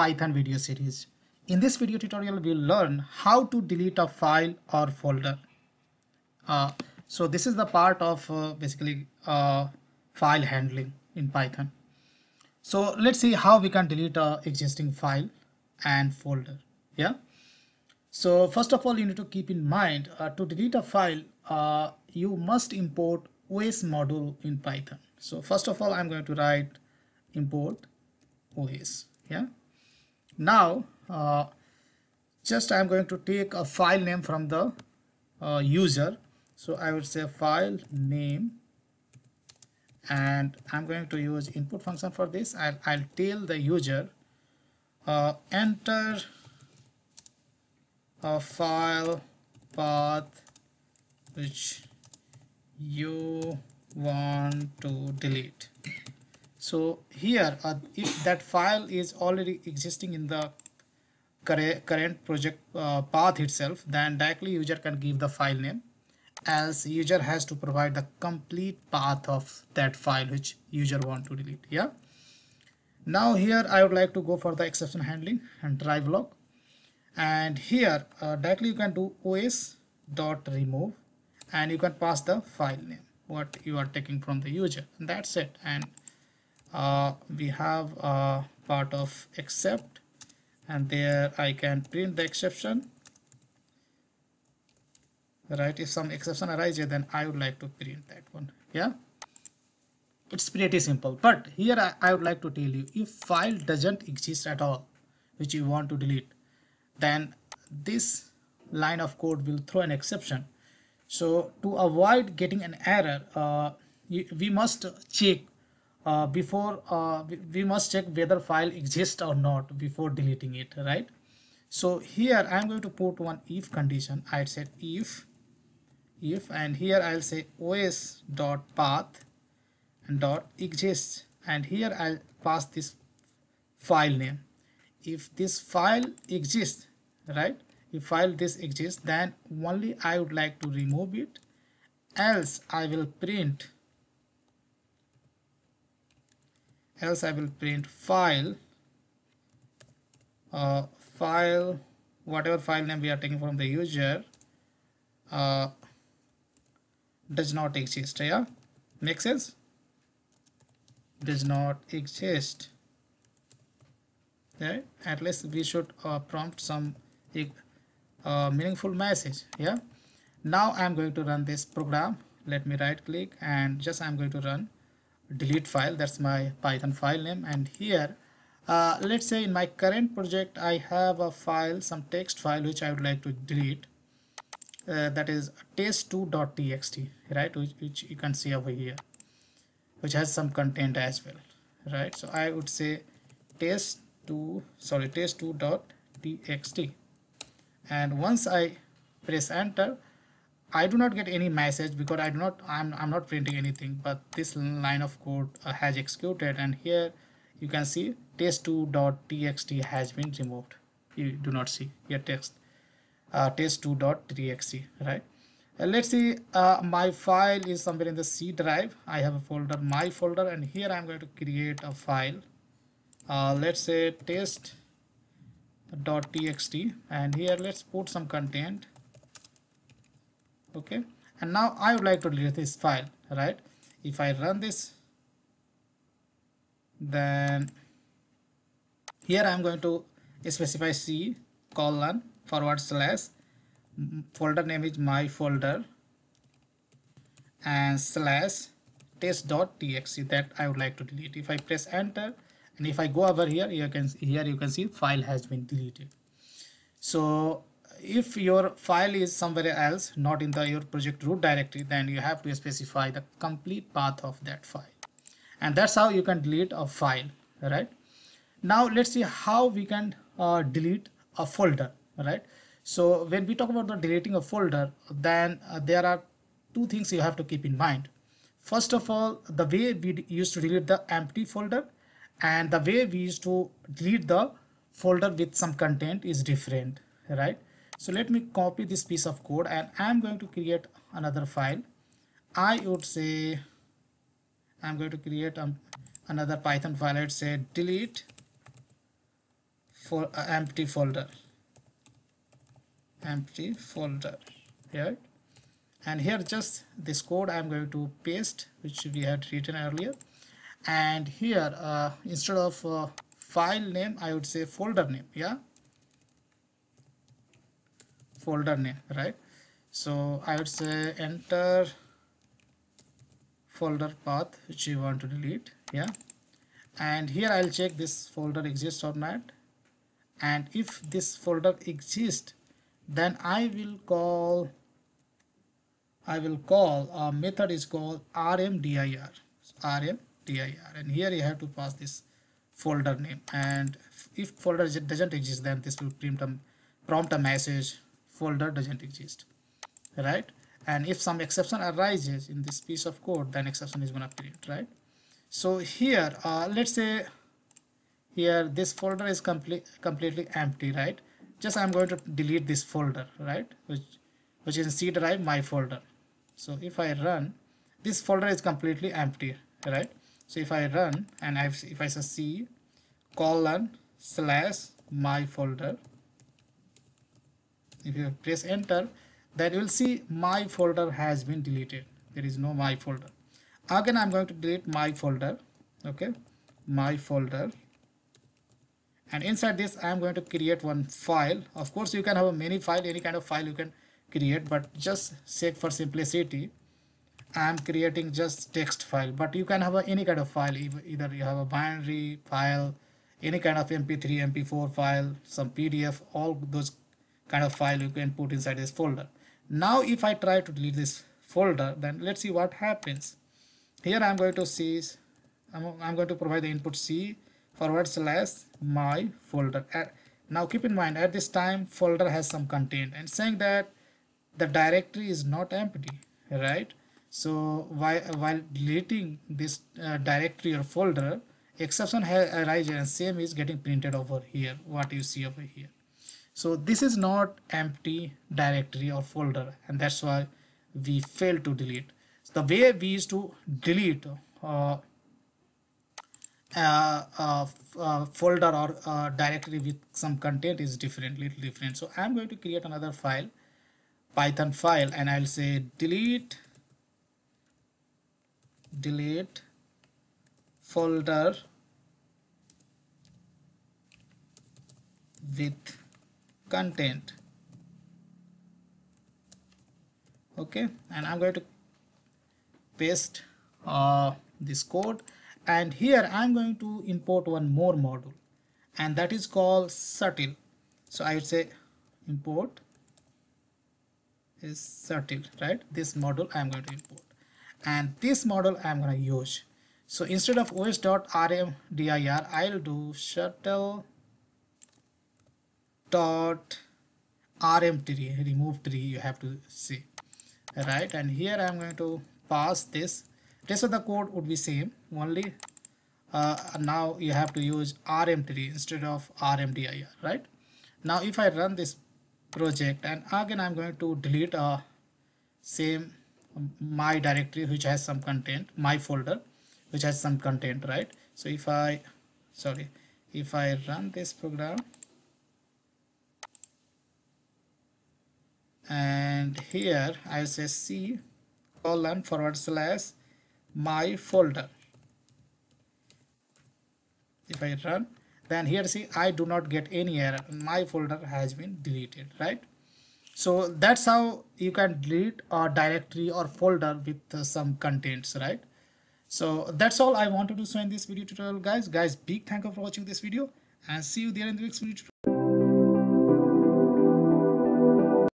Python video series. In this video tutorial, we'll learn how to delete a file or folder. Uh, so this is the part of uh, basically uh, file handling in Python. So let's see how we can delete a existing file and folder. Yeah. So first of all, you need to keep in mind uh, to delete a file, uh, you must import OS module in Python. So first of all, I'm going to write import OS. Yeah. Now, uh, just I'm going to take a file name from the uh, user. So I would say file name and I'm going to use input function for this. I'll, I'll tell the user uh, enter a file path which you want to delete so here uh, if that file is already existing in the current project uh, path itself then directly user can give the file name as user has to provide the complete path of that file which user want to delete yeah? Now here I would like to go for the exception handling and try block. And here uh, directly you can do os dot remove and you can pass the file name what you are taking from the user and that's it. And uh, we have a part of except and there I can print the exception. Right if some exception arises then I would like to print that one. Yeah? It's pretty simple. But here I, I would like to tell you if file doesn't exist at all which you want to delete then this line of code will throw an exception. So to avoid getting an error uh, we must check uh, before uh, we must check whether file exists or not before deleting it right? So here i'm going to put one if condition. I said if if and here i'll say os dot path and dot exists. And here i'll pass this file name. If this file exists right? If file this exists then only i would like to remove it. Else i will print else I will print file. Uh, file whatever file name we are taking from the user uh, does not exist yeah? Make sense? Does not exist. Right at least we should uh, prompt some uh, meaningful message yeah? Now I'm going to run this program. Let me right click and just I'm going to run delete file that's my python file name. And here uh, let's say in my current project I have a file some text file which I would like to delete. Uh, that is test2.txt right? Which, which you can see over here which has some content as well right? So I would say test2 sorry test2.txt and once I press enter I do not get any message because I do not I'm, I'm not printing anything but this line of code uh, has executed and here you can see test2.txt has been removed. You do not see your text uh, test2.txt right? Uh, let's see uh, my file is somewhere in the C drive. I have a folder my folder and here I'm going to create a file. Uh, let's say test.txt and here let's put some content okay? And now I would like to delete this file right? If I run this then here I'm going to specify C colon forward slash folder name is my folder and slash test.txt that I would like to delete. If I press enter and if I go over here you can see here you can see file has been deleted. So if your file is somewhere else not in the your project root directory then you have to specify the complete path of that file. And that's how you can delete a file right? Now let's see how we can uh, delete a folder right? So when we talk about the deleting a folder then uh, there are two things you have to keep in mind. First of all the way we used to delete the empty folder and the way we used to delete the folder with some content is different right so let me copy this piece of code and I'm going to create another file. I would say I'm going to create um, another Python file. I'd say delete for uh, empty folder. Empty folder. Right? And here just this code I'm going to paste which we had written earlier. And here uh, instead of uh, file name I would say folder name. Yeah folder name right? So I would say enter folder path which you want to delete yeah? And here I'll check this folder exists or not. And if this folder exists then I will call I will call a method is called rmdir rmdir. And here you have to pass this folder name. And if folder doesn't exist then this will print a prompt a message folder doesn't exist right? And if some exception arises in this piece of code then exception is going to print right? So here uh, let's say here this folder is complete completely empty right? Just I'm going to delete this folder right? Which which is C drive my folder. So if I run this folder is completely empty right? So if I run and I if I say C colon slash my folder if you press enter then you will see my folder has been deleted. There is no my folder. Again I'm going to delete my folder. Okay. My folder. And inside this I am going to create one file. Of course you can have a many file any kind of file you can create but just sake for simplicity I am creating just text file. But you can have any kind of file either you have a binary file any kind of mp3 mp4 file some pdf all those kind of file you can put inside this folder. Now if I try to delete this folder then let's see what happens. Here I'm going to see I'm, I'm going to provide the input C forward slash my folder. Now keep in mind at this time folder has some content and saying that the directory is not empty right? So while, while deleting this uh, directory or folder exception arises and same is getting printed over here what you see over here so this is not empty directory or folder and that's why we fail to delete. So the way we used to delete uh, uh, uh, uh, folder or directory with some content is different little different. So i'm going to create another file python file and i'll say delete delete folder with content. Okay and I'm going to paste uh, this code. And here I'm going to import one more module and that is called shutil so I would say import is shutil right? This module I'm going to import. And this model I'm going to use. So instead of os.rmdir I'll do shutil dot rm tree remove tree you have to see right and here i'm going to pass this. Rest of the code would be same only uh, now you have to use rm tree instead of rmdir right? Now if i run this project and again i'm going to delete a uh, same um, my directory which has some content my folder which has some content right? So if i sorry if i run this program and here I say C colon forward slash my folder. If I run then here see I do not get any error. My folder has been deleted right? So that's how you can delete a directory or folder with uh, some contents right? So that's all I wanted to show in this video tutorial guys. Guys big thank you for watching this video and see you there in the next video tutorial.